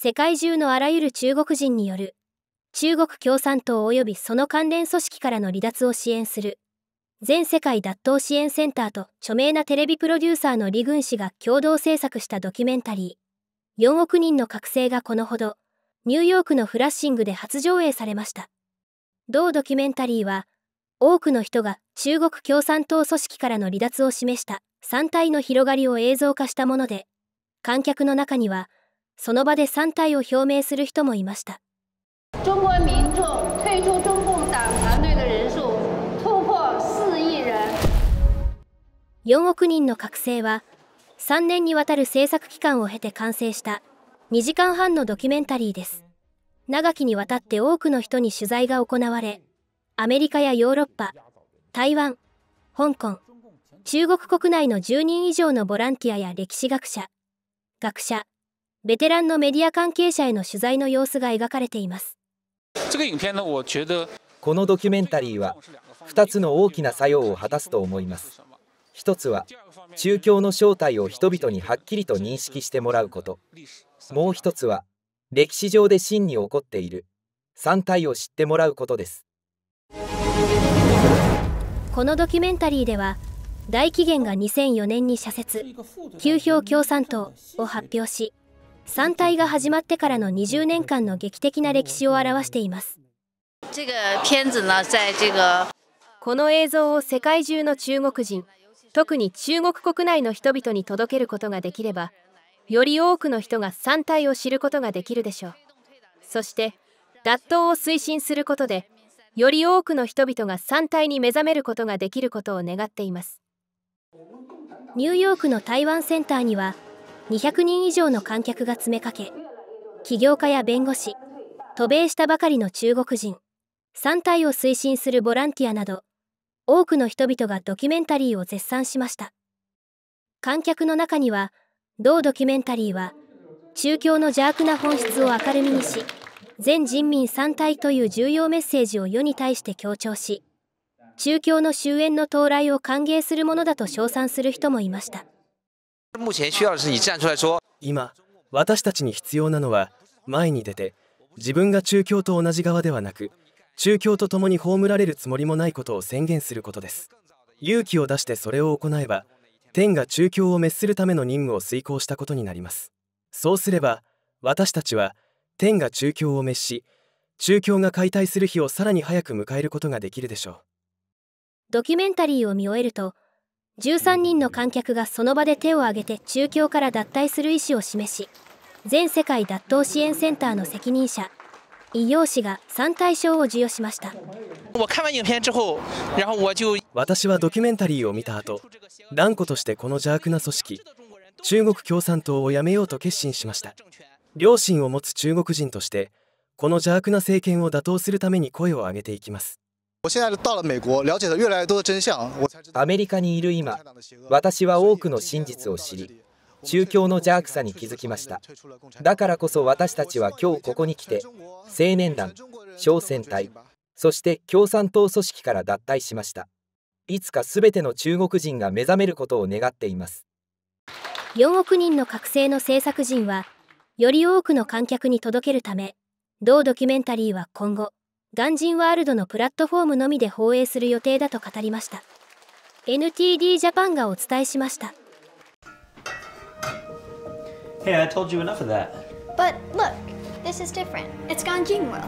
世界中のあらゆる中国人による中国共産党及びその関連組織からの離脱を支援する全世界脱党支援センターと著名なテレビプロデューサーの李軍氏が共同制作したドキュメンタリー。4億人の覚醒がこのほどニューヨークのフラッシングで初上映されました。同ドキュメンタリーは多くの人が中国共産党組織からの離脱を示した三体の広がりを映像化したもので観客の中にはその場で三体を表明する人もいました。中国民众退出中共党团队的人数突破4亿人。4億人の覚醒は3年にわたる制作期間を経て完成した2時間半のドキュメンタリーです。長きにわたって多くの人に取材が行われアメリカやヨーロッパ台湾香港中国国内の10人以上のボランティアや歴史学者学者ベテランのメディア関係者への取材の様子が描かれています。このドキュメンタリーは2つの大きな作用を果たすと思います。一つは中共の正体を人々にはっきりと認識してもらうこと。もう一つは歴史上で真に起こっている。3体を知ってもらうことです。このドキュメンタリーでは大紀元が2004年に社説旧票共産党を発表し3体が始まってからの20年間の劇的な歴史を表しています。この映像を世界中の中国人特に中国国内の人々に届けることができればより多くの人が3体を知ることができるでしょう。そして脱党を推進することでより多くの人々が3体に目覚めることができることを願っています。ニューヨークの台湾センターには200人以上の観客が詰めかけ起業家や弁護士渡米したばかりの中国人3体を推進するボランティアなど多くの人々がドキュメンタリーを絶賛しました。観客の中には同ドキュメンタリーは中共の邪悪な本質を明るみにし全人民三体という重要メッセージを世に対して強調し中共の終焉の到来を歓迎するものだと称賛する人もいました。今私たちに必要なのは前に出て自分が中共と同じ側ではなく中共と共に葬られるつもりもないことを宣言することです。勇気を出してそれを行えば天が中共を滅するための任務を遂行したことになります。そうすれば私たちは天が中共を滅し中共が解体する日をさらに早く迎えることができるでしょう。ドキュメンタリーを見終えると13人の観客がその場で手を挙げて中共から脱退する意思を示し全世界脱党支援センターの責任者異様氏が3大賞を授与しました。私はドキュメンタリーを見た後断固としてこの邪悪な組織中国共産党をやめようと決心しました。良心を持つ中国人としてこの邪悪な政権を打倒するために声を上げていきますアメリカにいる今私は多くの真実を知り中共の邪悪さに気づきました。だからこそ私たちは今日ここに来て青年団小戦隊そして共産党組織から脱退しました。いつか全ての中国人が目覚めることを願っています。4億人の覚醒の制作陣はより多くの観客に届けるため同ドキュメンタリーは今後ガンジンワールドのプラットフォームのみで放映する予定だと語りました NTD ジャパンがお伝えしました Hey, I told you enough of that. But look, this is different. It's Ganjin World.